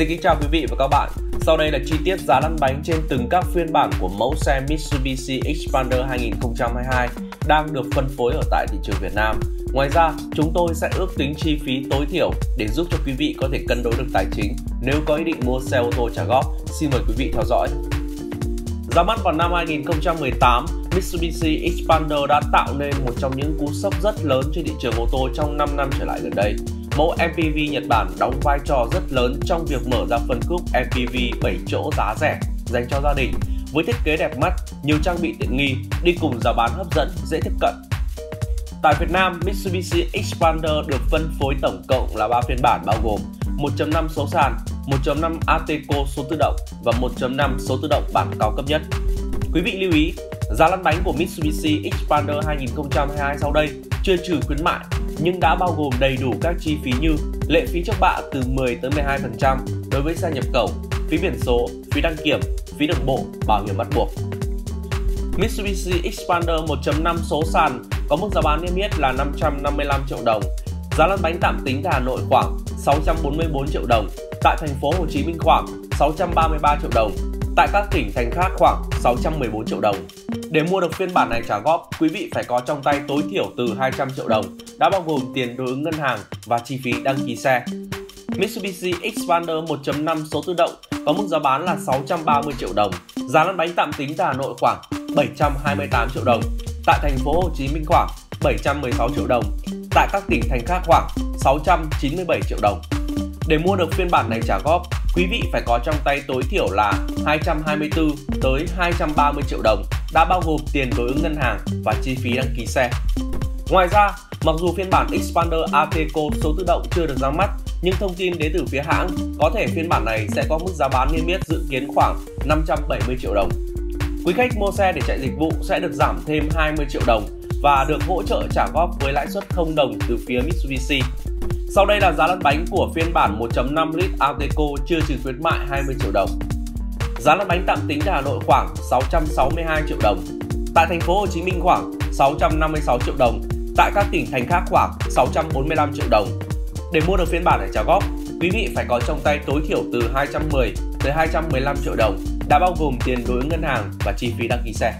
Xin kính chào quý vị và các bạn. Sau đây là chi tiết giá lăn bánh trên từng các phiên bản của mẫu xe Mitsubishi Xpander 2022 đang được phân phối ở tại thị trường Việt Nam. Ngoài ra, chúng tôi sẽ ước tính chi phí tối thiểu để giúp cho quý vị có thể cân đối được tài chính nếu có ý định mua xe ô tô trả góp. Xin mời quý vị theo dõi. Ra mắt vào năm 2018, Mitsubishi Xpander đã tạo nên một trong những cú sốc rất lớn trên thị trường ô tô trong 5 năm trở lại gần đây. Mẫu MPV Nhật Bản đóng vai trò rất lớn trong việc mở ra phân khúc MPV 7 chỗ giá rẻ dành cho gia đình với thiết kế đẹp mắt, nhiều trang bị tiện nghi, đi cùng giá bán hấp dẫn, dễ tiếp cận. Tại Việt Nam, Mitsubishi Xpander được phân phối tổng cộng là 3 phiên bản bao gồm 1.5 số sàn, 1.5 Ateco số tự động và 1.5 số tự động bản cao cấp nhất. Quý vị lưu ý, giá lăn bánh của Mitsubishi Xpander 2022 sau đây chưa trừ khuyến mại nhưng đã bao gồm đầy đủ các chi phí như lệ phí trước bạ từ 10 tới 12% đối với xe nhập khẩu, phí biển số, phí đăng kiểm, phí đường bộ, bảo hiểm bắt buộc. Mitsubishi Xpander 1.5 số sàn có mức giá bán niêm yết là 555 triệu đồng. Giá lăn bánh tạm tính tại Hà Nội khoảng 644 triệu đồng, tại thành phố Hồ Chí Minh khoảng 633 triệu đồng, tại các tỉnh thành khác khoảng 614 triệu đồng. Để mua được phiên bản này trả góp, quý vị phải có trong tay tối thiểu từ 200 triệu đồng, đã bao gồm tiền đối ứng ngân hàng và chi phí đăng ký xe. Mitsubishi Xpander 1.5 số tự động có mức giá bán là 630 triệu đồng, giá lăn bánh tạm tính tại Hà Nội khoảng 728 triệu đồng, tại thành phố Hồ Chí Minh khoảng 716 triệu đồng, tại các tỉnh thành khác khoảng 697 triệu đồng. Để mua được phiên bản này trả góp, quý vị phải có trong tay tối thiểu là 224 tới 230 triệu đồng, đã bao gồm tiền đối ứng ngân hàng và chi phí đăng ký xe. Ngoài ra, mặc dù phiên bản Xpander Ateco số tự động chưa được ra mắt, nhưng thông tin đến từ phía hãng có thể phiên bản này sẽ có mức giá bán niêm yết dự kiến khoảng 570 triệu đồng. Quý khách mua xe để chạy dịch vụ sẽ được giảm thêm 20 triệu đồng và được hỗ trợ trả góp với lãi suất 0 đồng từ phía Mitsubishi. Sau đây là giá lăn bánh của phiên bản 1.5 lít Alteco chưa trừ khuyến mại 20 triệu đồng. Giá lăn bánh tạm tính tại Hà Nội khoảng 662 triệu đồng, tại thành phố Hồ Chí Minh khoảng 656 triệu đồng, tại các tỉnh thành khác khoảng 645 triệu đồng. Để mua được phiên bản này trả góp, quý vị phải có trong tay tối thiểu từ 210 tới 215 triệu đồng, đã bao gồm tiền đối ứng ngân hàng và chi phí đăng ký xe.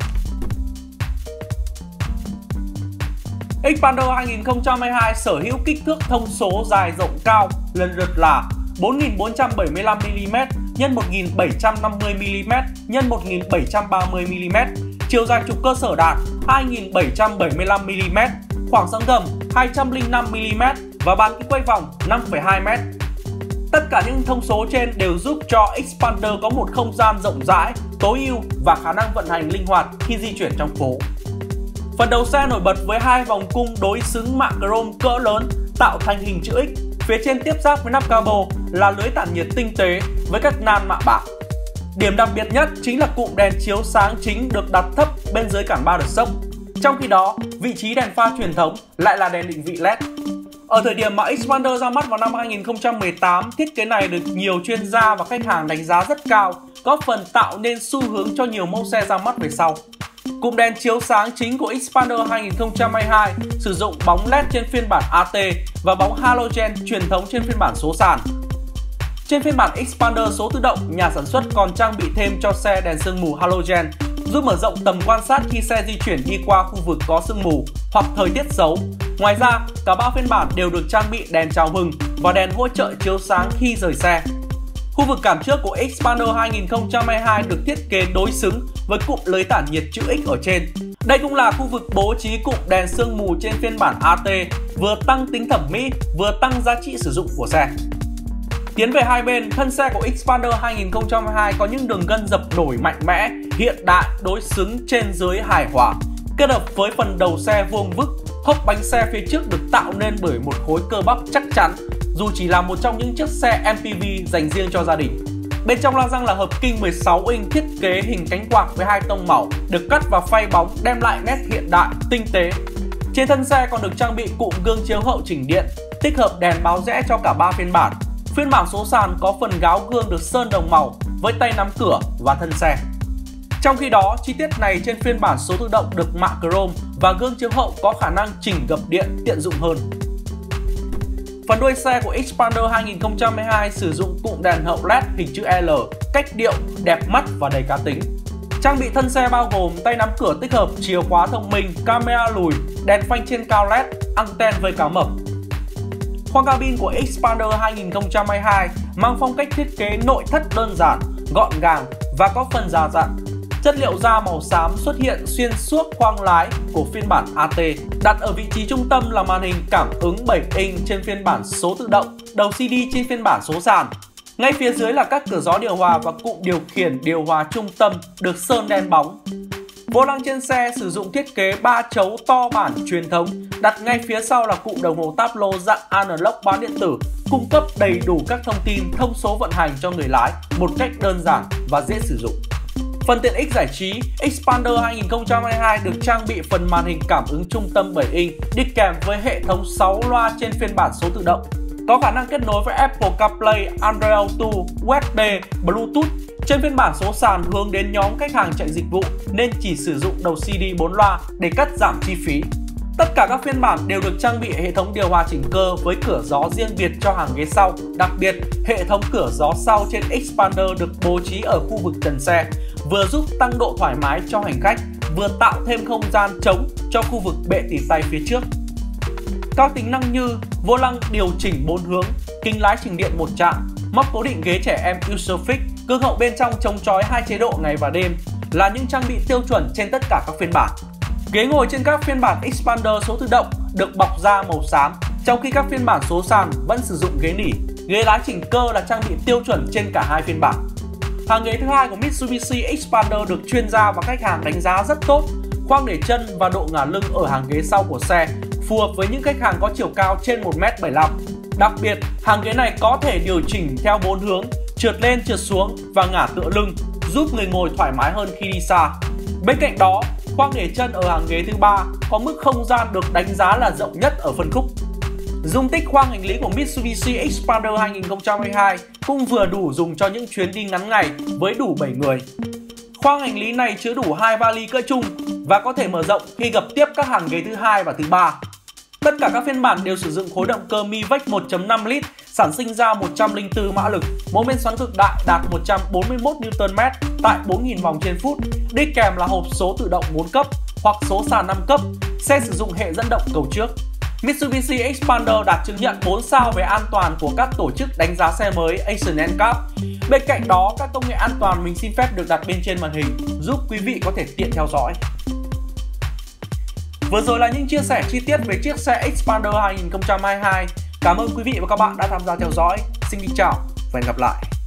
Xpander 2022 sở hữu kích thước thông số dài rộng cao lần lượt là 4475mm x 1750mm x 1730mm, chiều dài trục cơ sở đạt 2775mm, khoảng sáng gầm 205mm và bán kính quay vòng 5,2m. Tất cả những thông số trên đều giúp cho Xpander có một không gian rộng rãi, tối ưu và khả năng vận hành linh hoạt khi di chuyển trong phố. Phần đầu xe nổi bật với hai vòng cung đối xứng mạ chrome cỡ lớn tạo thành hình chữ X. Phía trên tiếp giáp với nắp cabo là lưới tản nhiệt tinh tế với các nan mạ bạc. Điểm đặc biệt nhất chính là cụm đèn chiếu sáng chính được đặt thấp bên dưới cản ba đợt sốc. Trong khi đó, vị trí đèn pha truyền thống lại là đèn định vị LED. Ở thời điểm mà Xpander ra mắt vào năm 2018, thiết kế này được nhiều chuyên gia và khách hàng đánh giá rất cao, góp phần tạo nên xu hướng cho nhiều mẫu xe ra mắt về sau. Cụm đèn chiếu sáng chính của Xpander 2022 sử dụng bóng LED trên phiên bản AT và bóng halogen truyền thống trên phiên bản số sàn. Trên phiên bản Xpander số tự động, nhà sản xuất còn trang bị thêm cho xe đèn sương mù halogen giúp mở rộng tầm quan sát khi xe di chuyển đi qua khu vực có sương mù hoặc thời tiết xấu. Ngoài ra, cả ba phiên bản đều được trang bị đèn chào mừng và đèn hỗ trợ chiếu sáng khi rời xe. Khu vực cảm trước của Xpander 2022 được thiết kế đối xứng với cụm lưới tản nhiệt chữ X ở trên. Đây cũng là khu vực bố trí cụm đèn sương mù trên phiên bản AT, vừa tăng tính thẩm mỹ, vừa tăng giá trị sử dụng của xe. Tiến về hai bên, thân xe của Xpander 2022 có những đường gân dập nổi mạnh mẽ, hiện đại, đối xứng trên dưới hài hòa. Kết hợp với phần đầu xe vuông vức, hốc bánh xe phía trước được tạo nên bởi một khối cơ bắp chắc chắn, dù chỉ là một trong những chiếc xe MPV dành riêng cho gia đình. Bên trong la răng là hợp kinh 16 inch thiết kế hình cánh quạt với hai tông màu, được cắt và phay bóng đem lại nét hiện đại, tinh tế. Trên thân xe còn được trang bị cụm gương chiếu hậu chỉnh điện, tích hợp đèn báo rẽ cho cả ba phiên bản. Phiên bản số sàn có phần gáo gương được sơn đồng màu với tay nắm cửa và thân xe. Trong khi đó, chi tiết này trên phiên bản số tự động được mạ chrome và gương chiếu hậu có khả năng chỉnh gập điện tiện dụng hơn. Phần đuôi xe của Xpander 2022 sử dụng cụm đèn hậu LED hình chữ L, cách điệu, đẹp mắt và đầy cá tính. Trang bị thân xe bao gồm tay nắm cửa tích hợp, chìa khóa thông minh, camera lùi, đèn phanh trên cao LED, anten với cá mập. Khoang cabin của Xpander 2022 mang phong cách thiết kế nội thất đơn giản, gọn gàng và có phần già dặn. Chất liệu da màu xám xuất hiện xuyên suốt khoang lái của phiên bản AT. Đặt ở vị trí trung tâm là màn hình cảm ứng 7 inch trên phiên bản số tự động, đầu CD trên phiên bản số sàn. Ngay phía dưới là các cửa gió điều hòa và cụm điều khiển điều hòa trung tâm được sơn đen bóng. Vô lăng trên xe sử dụng thiết kế 3 chấu to bản truyền thống, đặt ngay phía sau là cụm đồng hồ táp lô dạng analog bán điện tử, cung cấp đầy đủ các thông tin thông số vận hành cho người lái một cách đơn giản và dễ sử dụng. Phần tiện ích giải trí, Expander 2022 được trang bị phần màn hình cảm ứng trung tâm 7 inch đi kèm với hệ thống 6 loa trên phiên bản số tự động. Có khả năng kết nối với Apple CarPlay, Android Auto, USB, Bluetooth. Trên phiên bản số sàn hướng đến nhóm khách hàng chạy dịch vụ nên chỉ sử dụng đầu CD 4 loa để cắt giảm chi phí. Tất cả các phiên bản đều được trang bị hệ thống điều hòa chỉnh cơ với cửa gió riêng biệt cho hàng ghế sau. Đặc biệt, hệ thống cửa gió sau trên Expander được bố trí ở khu vực trần xe, vừa giúp tăng độ thoải mái cho hành khách, vừa tạo thêm không gian trống cho khu vực bệ tỉ tay phía trước. Các tính năng như vô lăng điều chỉnh 4 hướng, kính lái chỉnh điện một chạm, móc cố định ghế trẻ em Usofix, gương hậu bên trong chống chói hai chế độ ngày và đêm là những trang bị tiêu chuẩn trên tất cả các phiên bản. Ghế ngồi trên các phiên bản Expander số tự động được bọc da màu xám, trong khi các phiên bản số sàn vẫn sử dụng ghế nỉ. Ghế lái chỉnh cơ là trang bị tiêu chuẩn trên cả hai phiên bản. Hàng ghế thứ hai của Mitsubishi Expander được chuyên gia và khách hàng đánh giá rất tốt. Khoang để chân và độ ngả lưng ở hàng ghế sau của xe phù hợp với những khách hàng có chiều cao trên 1m75. Đặc biệt, hàng ghế này có thể điều chỉnh theo bốn hướng, trượt lên, trượt xuống và ngả tựa lưng, giúp người ngồi thoải mái hơn khi đi xa. Bên cạnh đó, khoang để chân ở hàng ghế thứ ba có mức không gian được đánh giá là rộng nhất ở phân khúc. Dung tích khoang hành lý của Mitsubishi Xpander 2022 cũng vừa đủ dùng cho những chuyến đi ngắn ngày với đủ 7 người. Khoang hành lý này chứa đủ hai vali cỡ chung và có thể mở rộng khi gập tiếp các hàng ghế thứ hai và thứ ba. Tất cả các phiên bản đều sử dụng khối động cơ Mivec 1.5 lít, sản sinh ra 104 mã lực, mô men xoắn cực đại đạt 141 Nm tại 4.000 vòng trên phút, đi kèm là hộp số tự động 4 cấp hoặc số sàn 5 cấp, xe sử dụng hệ dẫn động cầu trước. Mitsubishi Expander đạt chứng nhận 4 sao về an toàn của các tổ chức đánh giá xe mới Asian NCAP. Bên cạnh đó, các công nghệ an toàn mình xin phép được đặt bên trên màn hình giúp quý vị có thể tiện theo dõi. Vừa rồi là những chia sẻ chi tiết về chiếc xe Expander 2022. Cảm ơn quý vị và các bạn đã tham gia theo dõi. Xin kính chào và hẹn gặp lại.